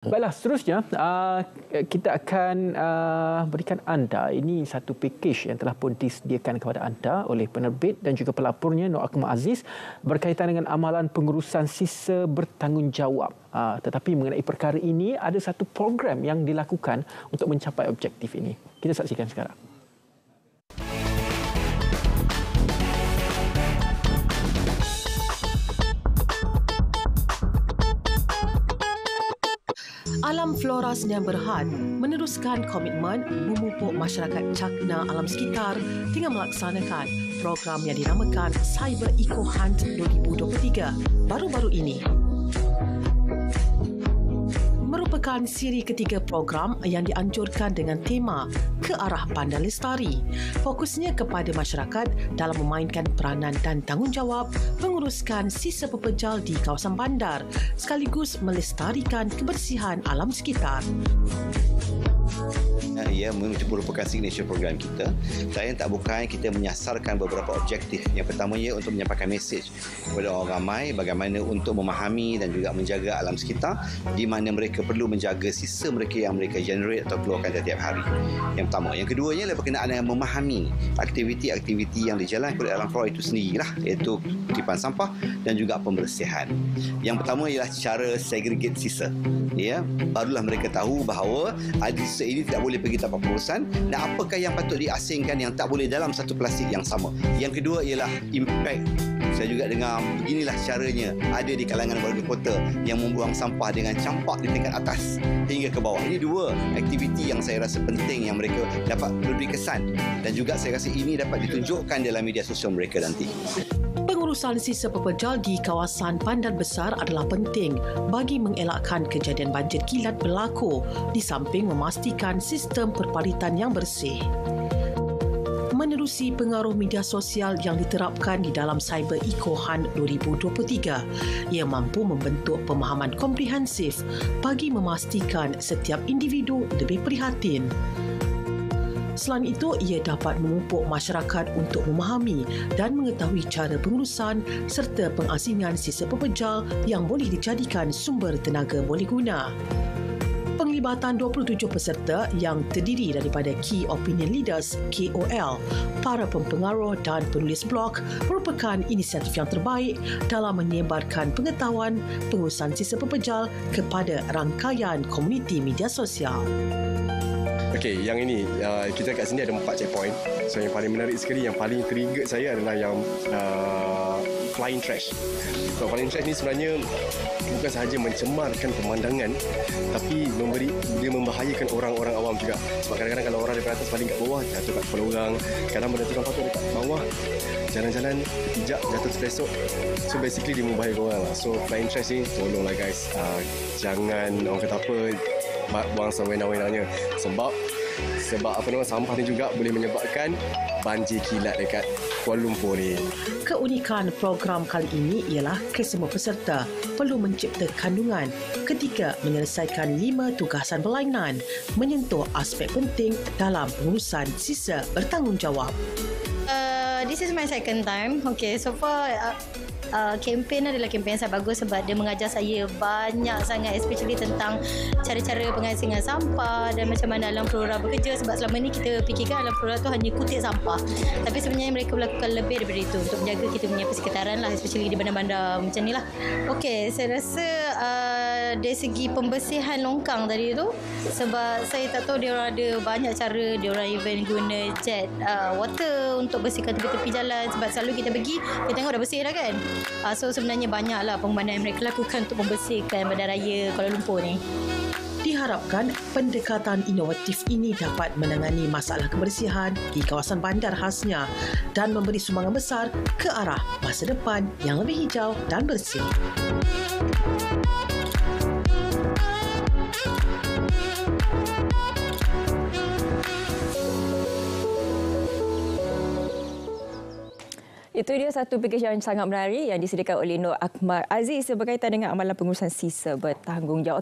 Baiklah, seterusnya uh, kita akan uh, berikan anda ini satu package yang telah pun disediakan kepada anda oleh penerbit dan juga pelapornya Nur Akmal Aziz berkaitan dengan amalan pengurusan sisa bertanggungjawab. Uh, tetapi mengenai perkara ini ada satu program yang dilakukan untuk mencapai objektif ini. Kita saksikan sekarang. Alam Flora Sdn Berhad meneruskan komitmen memupuk masyarakat cakna alam sekitar dengan melaksanakan program yang dinamakan Cyber Eco Hunt 2023 baru-baru ini merupakan siri ketiga program yang dianjurkan dengan tema ke arah bandar lestari. Fokusnya kepada masyarakat dalam memainkan peranan dan tanggungjawab menguruskan sisa pepejal di kawasan bandar sekaligus melestarikan kebersihan alam sekitar ia merupakan signature program kita. Saya tak bukan kita menyasarkan beberapa objektif. Yang pertama ia untuk menyampaikan message kepada orang ramai bagaimana untuk memahami dan juga menjaga alam sekitar di mana mereka perlu menjaga sisa mereka yang mereka generate atau keluarkan setiap hari. Yang pertama. Yang keduanya adalah berkenaan dengan memahami aktiviti-aktiviti yang dijalankan oleh alam flora itu sendirilah iaitu kutipan sampah dan juga pembersihan. Yang pertama ialah cara segregate sisa. Ya, barulah mereka tahu bahawa ada sisa ini tidak boleh pergi pengurusan dan apakah yang patut diasingkan yang tak boleh dalam satu plastik yang sama. Yang kedua ialah impact. Saya juga dengar beginilah caranya ada di kalangan warga kota yang membuang sampah dengan campak di tingkat atas hingga ke bawah. Ini dua aktiviti yang saya rasa penting yang mereka dapat lebih kesan dan juga saya rasa ini dapat ditunjukkan dalam media sosial mereka nanti. Pengurusan sisa pepejal di kawasan bandar besar adalah penting bagi mengelakkan kejadian banjir kilat berlaku di samping memastikan sistem perpalitan yang bersih. Menerusi pengaruh media sosial yang diterapkan di dalam Cyber Eco Hunt 2023, ia mampu membentuk pemahaman komprehensif bagi memastikan setiap individu lebih prihatin. Selain itu, ia dapat memupuk masyarakat untuk memahami dan mengetahui cara pengurusan serta pengasingan sisa pepejal yang boleh dijadikan sumber tenaga boleh guna. Penglibatan 27 peserta yang terdiri daripada Key Opinion Leaders KOL, para pempengaruh dan penulis blog merupakan inisiatif yang terbaik dalam menyebarkan pengetahuan pengurusan sisa pepejal kepada rangkaian komuniti media sosial. Okey, yang ini uh, kita kat sini ada empat checkpoint. So yang paling menarik sekali, yang paling trigger saya adalah yang uh, flying trash. So flying trash ni sebenarnya bukan sahaja mencemarkan pemandangan, tapi memberi dia membahayakan orang-orang awam juga. Sebab kadang-kadang kalau orang daripada atas paling kat bawah jatuh kat kepala orang, kadang benda tu patut dekat bawah jalan-jalan pijak jatuh terpesok so basically dia membahayakan orang lah so flying trash ni tolonglah guys uh, jangan orang kata apa buang sewena-wenanya sebab sebab apa nama sampah ni juga boleh menyebabkan banjir kilat dekat Kuala Lumpur ni. Keunikan program kali ini ialah kesemua peserta perlu mencipta kandungan ketika menyelesaikan lima tugasan berlainan menyentuh aspek penting dalam pengurusan sisa bertanggungjawab. Uh, this is my second time. Okay, so far uh, uh, kempen adalah kempen yang sangat bagus sebab dia mengajar saya banyak sangat especially tentang cara-cara pengasingan sampah dan macam mana alam flora bekerja sebab selama ni kita fikirkan alam flora tu hanya kutip sampah. Tapi sebenarnya mereka melakukan lebih daripada itu untuk menjaga kita punya persekitaran lah especially di bandar-bandar macam ni lah. Ok saya rasa uh, dari segi pembersihan longkang tadi tu sebab saya tak tahu dia orang ada banyak cara dia orang even guna jet uh, water untuk bersihkan tepi-tepi jalan sebab selalu kita pergi kita tengok dah bersih dah kan Uh, so sebenarnya banyaklah pengorbanan yang mereka lakukan untuk membersihkan bandaraya Kuala Lumpur ni. Diharapkan pendekatan inovatif ini dapat menangani masalah kebersihan di kawasan bandar khasnya dan memberi sumbangan besar ke arah masa depan yang lebih hijau dan bersih. Itu dia satu package yang sangat menarik yang disediakan oleh Nur Akmal Aziz berkaitan dengan amalan pengurusan sisa bertanggungjawab.